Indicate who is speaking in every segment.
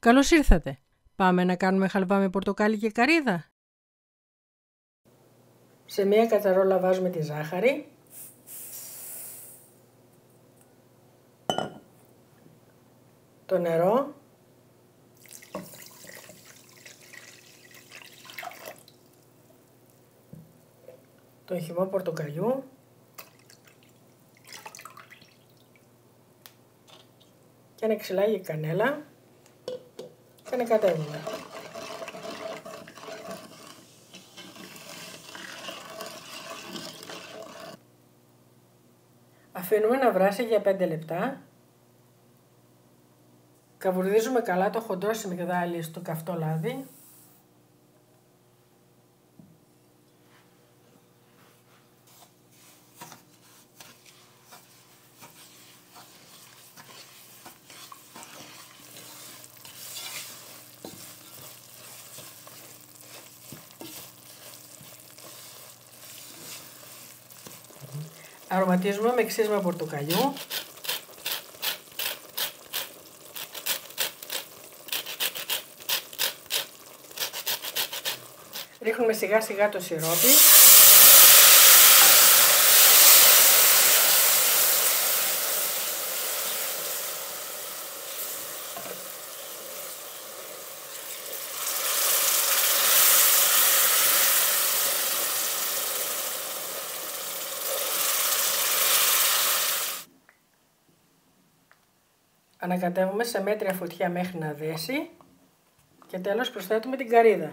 Speaker 1: Καλώς ήρθατε. Πάμε να κάνουμε χαλβά με πορτοκάλι και καρύδα.
Speaker 2: Σε μία κατσαρόλα βάζουμε τη ζάχαρη. Το νερό. Το χυμό πορτοκαλιού. Και ένα ξυλάκι κανέλα και ανακατεύουμε. Αφήνουμε να βράσει για 5 λεπτά. Καβουρδίζουμε καλά το χοντρό σιμιγδάλι στο καυτό λάδι. Αρωματίζουμε με ξύσμα πορτοκαλιού. Ρίχνουμε σιγά σιγά το σιρόπι. Ανακατεύουμε σε μέτρια φωτιά μέχρι να δέσει και τέλος προσθέτουμε την καρύδα.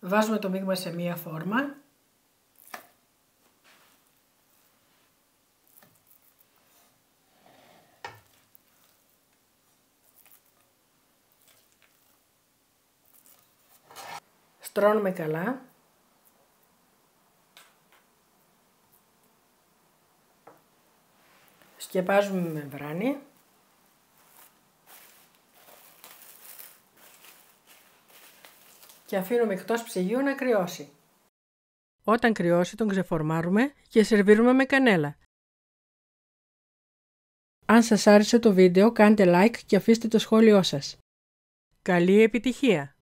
Speaker 2: Βάζουμε το μείγμα σε μία φόρμα Στρώνουμε καλά. Σκεπάζουμε με μεμβράνη. Και αφήνουμε εκτός ψυγείου να κρυώσει.
Speaker 1: Όταν κρυώσει τον ξεφορμάρουμε και σερβίρουμε με κανέλα. Αν σας άρεσε το βίντεο κάντε like και αφήστε το σχόλιο σας. Καλή επιτυχία!